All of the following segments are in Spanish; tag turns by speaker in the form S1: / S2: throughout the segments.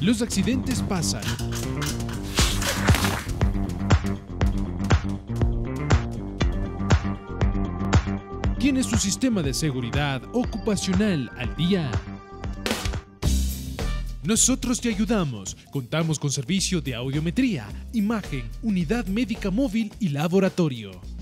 S1: Los accidentes pasan. ¿Tiene su sistema de seguridad ocupacional al día? Nosotros te ayudamos. Contamos con servicio de audiometría, imagen, unidad médica móvil y laboratorio.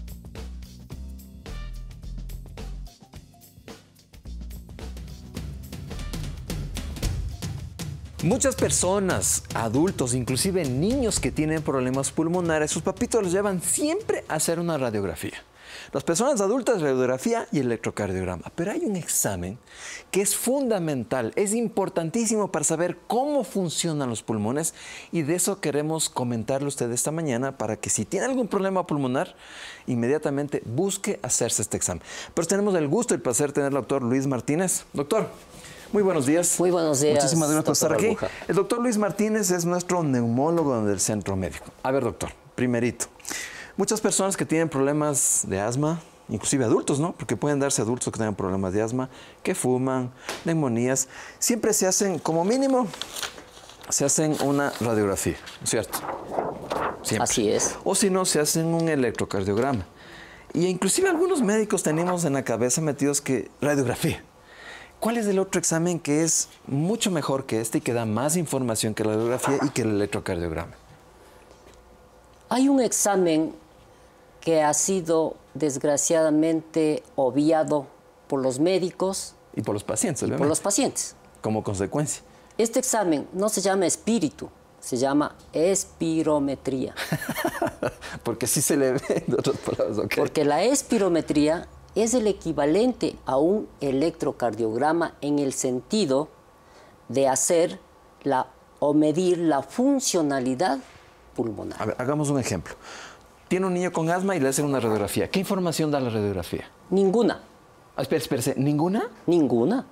S2: Muchas personas, adultos, inclusive niños que tienen problemas pulmonares, sus papitos los llevan siempre a hacer una radiografía. Las personas adultas, radiografía y electrocardiograma. Pero hay un examen que es fundamental, es importantísimo para saber cómo funcionan los pulmones y de eso queremos comentarle a usted esta mañana para que si tiene algún problema pulmonar, inmediatamente busque hacerse este examen. Pero tenemos el gusto y el placer de tener al doctor Luis Martínez. Doctor, muy buenos días.
S3: Muy buenos días.
S2: Muchísimas gracias por estar aquí. El doctor Luis Martínez es nuestro neumólogo del centro médico. A ver, doctor, primerito. Muchas personas que tienen problemas de asma, inclusive adultos, ¿no? Porque pueden darse adultos que tengan problemas de asma, que fuman, neumonías, siempre se hacen, como mínimo, se hacen una radiografía, ¿cierto? Siempre.
S3: Así es.
S2: O si no, se hacen un electrocardiograma. Y inclusive algunos médicos tenemos en la cabeza metidos que radiografía. ¿Cuál es el otro examen que es mucho mejor que este y que da más información que la radiografía y que el electrocardiograma?
S3: Hay un examen que ha sido desgraciadamente obviado por los médicos
S2: Y por los pacientes,
S3: y por los pacientes.
S2: como consecuencia.
S3: Este examen no se llama espíritu, se llama espirometría.
S2: Porque sí se le ve, en otras palabras, ¿ok?
S3: Porque la espirometría es el equivalente a un electrocardiograma en el sentido de hacer la, o medir la funcionalidad pulmonar.
S2: A ver, hagamos un ejemplo. Tiene un niño con asma y le hacen una radiografía. ¿Qué información da la radiografía?
S3: Ninguna.
S2: Ah, espera, ¿ninguna?
S3: Ninguna.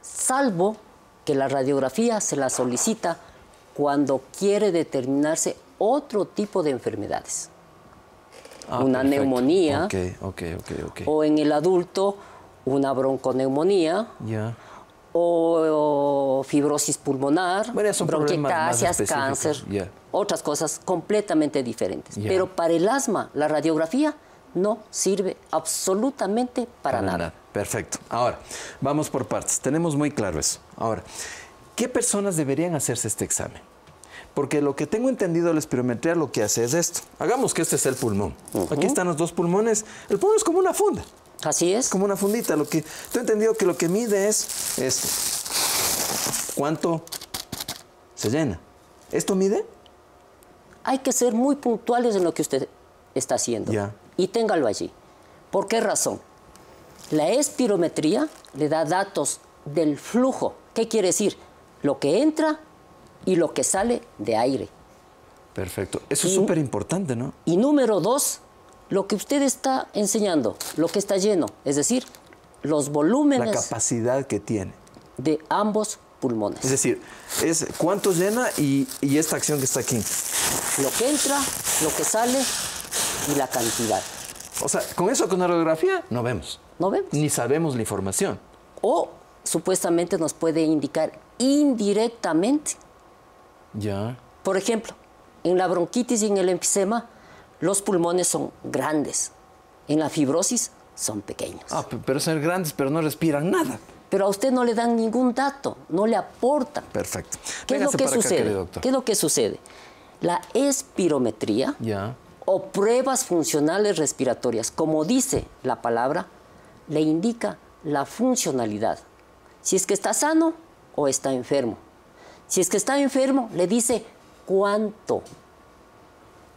S3: Salvo que la radiografía se la solicita cuando quiere determinarse otro tipo de enfermedades.
S2: Ah,
S3: una
S2: perfecto.
S3: neumonía
S2: Ok, ok, ok, ok.
S3: o en el adulto una bronconeumonía
S2: Ya.
S3: o, o fibrosis pulmonar,
S2: Bueno,
S3: bronquiectasias, cáncer, otras cosas completamente diferentes. Pero para el asma, la radiografía no sirve absolutamente para, nada.
S2: Perfecto. Ahora, vamos por partes. Tenemos muy claro eso. Ahora, ¿qué personas deberían hacerse este examen? Porque lo que tengo entendido de la espirometría lo que hace es esto. Hagamos que este es el pulmón. Aquí están los dos pulmones. El pulmón es como una funda,
S3: Así es.
S2: como una fundita. Lo que tengo entendido que lo que mide es esto. ¿Cuánto se llena? ¿Esto mide?
S3: Hay que ser muy puntuales en lo que usted está haciendo.
S2: Ya.
S3: Y téngalo allí. ¿Por qué razón? La espirometría le da datos del flujo. ¿Qué quiere decir? Lo que entra y lo que sale de aire.
S2: Perfecto. Eso es súper importante, ¿no?
S3: Y número dos, lo que usted está enseñando, lo que está lleno, es decir, los
S2: La
S3: volúmenes
S2: capacidad que tiene.
S3: de ambos pulmones.
S2: Es decir, es cuánto llena y, y esta acción que está aquí.
S3: Lo que entra, lo que sale y la cantidad.
S2: O sea, con eso, con la radiografía, no vemos.
S3: ¿No vemos?
S2: Ni sabemos la información.
S3: O supuestamente nos puede indicar indirectamente.
S2: Ya.
S3: Por ejemplo, en la bronquitis y en el enfisema, los pulmones son grandes. En la fibrosis son pequeños.
S2: Ah, pero ser grandes, pero no respiran nada.
S3: Pero a usted no le dan ningún dato, no le aportan.
S2: Perfecto.
S3: ¿Qué es lo que
S2: acá,
S3: sucede?
S2: doctor.
S3: ¿Qué es lo que sucede? La espirometría
S2: Ya.
S3: o pruebas funcionales respiratorias, como dice la palabra, le indica la funcionalidad. Si es que está sano o está enfermo. Si es que está enfermo, le dice cuánto.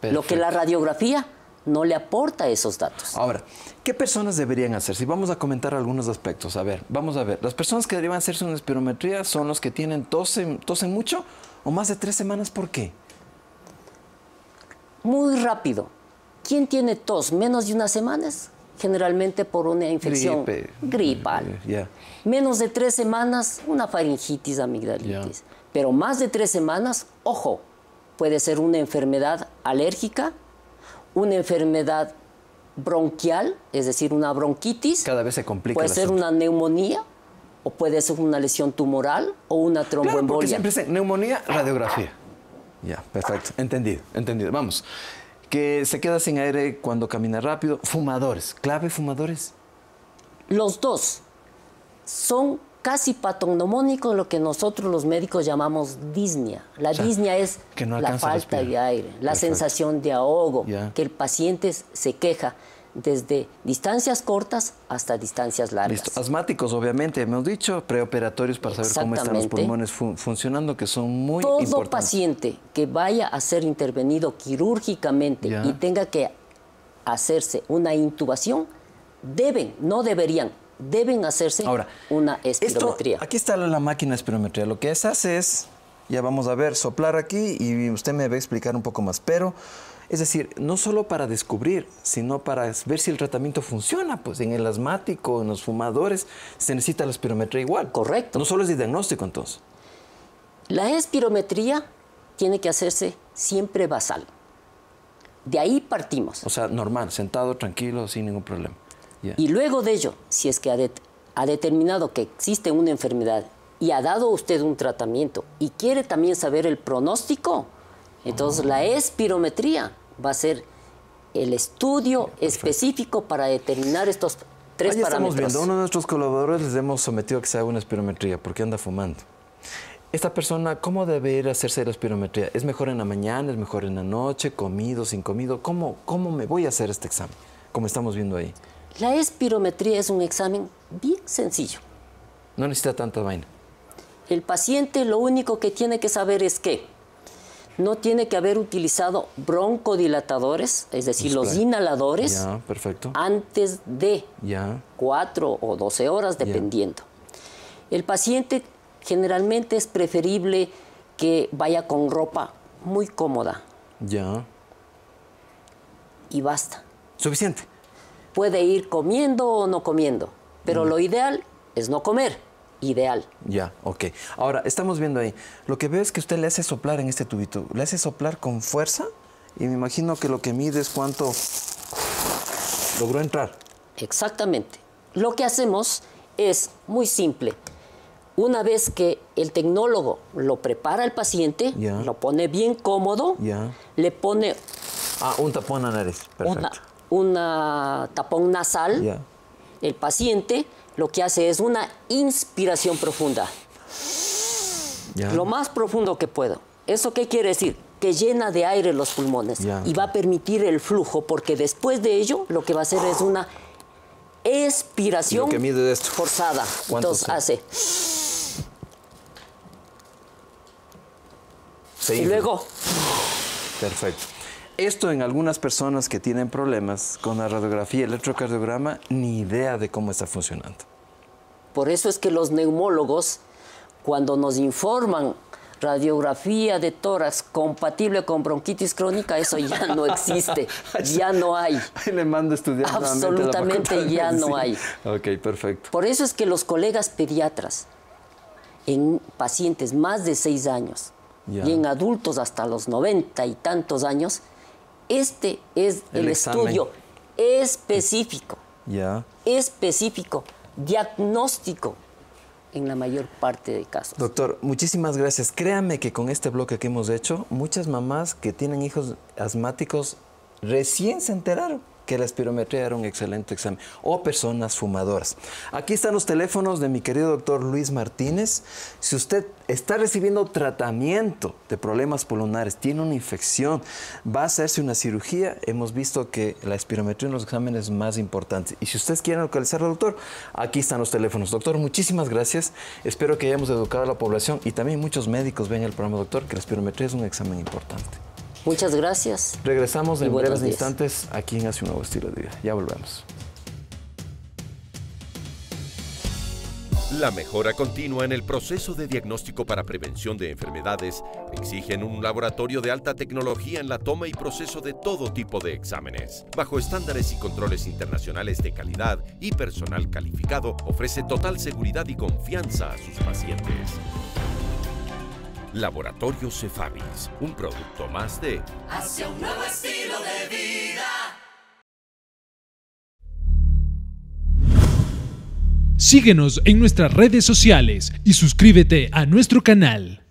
S3: Lo que la radiografía no le aporta esos datos.
S2: Ahora, ¿qué personas deberían hacer? Si vamos a comentar algunos aspectos. A ver, vamos a ver. Las personas que deberían hacerse una espirometría son los que tienen tosen, tosen mucho o más de tres semanas. ¿Por qué?
S3: Muy rápido. ¿Quién tiene tos menos de unas semanas? Generalmente por una infección
S2: Gripe.
S3: gripal.
S2: Ya.
S3: Menos de tres semanas, una faringitis, amigdalitis. Pero más de tres semanas, ojo, puede ser una enfermedad alérgica, una enfermedad bronquial, es decir, una bronquitis.
S2: Cada vez se complica
S3: Puede ser una neumonía o puede ser una lesión tumoral o una
S2: Claro, porque
S3: tromboembolia.
S2: siempre es neumonía, radiografía. Ya, perfecto. Entendido, entendido. Vamos. Que se queda sin aire cuando camina rápido. Fumadores. Clave fumadores.
S3: Los dos son casi patognomónicos lo que nosotros los médicos llamamos disnea. La
S2: sea,
S3: disnea es
S2: que no
S3: la falta de aire, la
S2: Perfecto.
S3: sensación de ahogo, que el paciente se queja desde distancias cortas hasta distancias largas.
S2: Listo. Asmáticos, obviamente, hemos dicho. Preoperatorios para saber cómo están los pulmones fun- funcionando, que son muy
S3: Todo
S2: importantes.
S3: paciente que vaya a ser intervenido quirúrgicamente y tenga que hacerse una intubación, deben, no deberían, deben hacerse
S2: Ahora,
S3: una
S2: Esto,
S3: espirometría.
S2: aquí está la máquina de espirometría. Lo que se hace es, ya vamos a ver, soplar aquí y usted me va a explicar un poco más. Pero, es decir, no solo para descubrir, sino para ver si el tratamiento funciona. Pues en el asmático, en los fumadores, se necesita la espirometría igual.
S3: Correcto.
S2: No solo es de diagnóstico, entonces.
S3: La espirometría tiene que hacerse siempre basal. De ahí partimos.
S2: O sea, normal, sentado, tranquilo, sin ningún problema. Ya.
S3: Y luego de ello, si es que ha, det- ha determinado que existe una enfermedad y ha dado usted un tratamiento y quiere también saber el pronóstico, entonces la espirometría va a ser el estudio específico para determinar estos tres
S2: Ahí estamos
S3: parámetros.
S2: viendo, a uno de nuestros colaboradores les hemos sometido a que se haga una espirometría porque anda fumando. Esta persona, ¿cómo debe ir a hacerse la espirometría? ¿Es mejor en la mañana, es mejor en la noche, comido, sin comido? ¿Cómo, cómo me voy a hacer este examen? Como estamos viendo ahí.
S3: La espirometría es un examen bien sencillo.
S2: No necesita tanta vaina.
S3: El paciente lo único que tiene que saber es que no tiene que haber utilizado broncodilatadores, es decir, los inhaladores,
S2: Ya, perfecto.
S3: antes de
S2: Ya,
S3: 4 o 12 horas, dependiendo. El paciente generalmente es preferible que vaya con ropa muy cómoda
S2: ya.
S3: y basta.
S2: Suficiente.
S3: Puede ir comiendo o no comiendo, pero lo ideal es no comer, ideal.
S2: Ya, ok. Ahora, estamos viendo ahí. Lo que veo es que usted le hace soplar en este tubito. Le hace soplar con fuerza y me imagino que lo que mide es cuánto logró entrar.
S3: Exactamente. Lo que hacemos es muy simple. Una vez que el tecnólogo lo prepara al paciente, lo pone bien cómodo, le pone
S2: Ah, un tapón a nariz. Perfecto.
S3: una, una tapón nasal. El paciente lo que hace es una inspiración profunda, lo más profundo que puedo. ¿Eso qué quiere decir? Que llena de aire los pulmones y va a permitir el flujo, porque después de ello lo que va a hacer es una expiración
S2: Lo que mide esto.
S3: forzada.
S2: ¿Cuánto
S3: Entonces hace.
S2: Se
S3: Y luego
S2: Perfecto. Esto en algunas personas que tienen problemas con la radiografía y electrocardiograma, ni idea de cómo está funcionando.
S3: Por eso es que los neumólogos, cuando nos informan radiografía de tórax compatible con bronquitis crónica, eso ya no existe, ya no hay.
S2: Le mando a estudiar la
S3: Absolutamente ya no
S2: Medicina. Ok, perfecto.
S3: Por eso es que los colegas pediatras, en pacientes más de seis años y en adultos hasta los noventa y tantos años, este es
S2: El
S3: estudio específico,
S2: Ya.
S3: específico, diagnóstico en la mayor parte de casos.
S2: Doctor, muchísimas gracias. Créame que con este bloque que hemos hecho, muchas mamás que tienen hijos asmáticos recién se enteraron que la espirometría era un excelente examen. O personas fumadoras. Aquí están los teléfonos de mi querido doctor Luis Martínez. Si usted está recibiendo tratamiento de problemas pulmonares, tiene una infección, va a hacerse una cirugía, hemos visto que la espirometría es de los exámenes más importantes. Y si ustedes quieren localizar al doctor, aquí están los teléfonos. Doctor, muchísimas gracias. Espero que hayamos educado a la población y también muchos médicos ven el programa, doctor, que la espirometría es un examen importante.
S3: Muchas gracias.
S2: Regresamos en
S3: buenos
S2: breves
S3: días.
S2: instantes aquí en Hace un Nuevo Estilo de Vida. Ya volvemos.
S4: La mejora continua en el proceso de diagnóstico para prevención de enfermedades exigen un laboratorio de alta tecnología en la toma y proceso de todo tipo de exámenes. Bajo estándares y controles internacionales de calidad y personal calificado, ofrece total seguridad y confianza a sus pacientes. Laboratorio Cefabis, un producto más de
S5: hacia un nuevo estilo de vida.
S1: Síguenos en nuestras redes sociales y suscríbete a nuestro canal.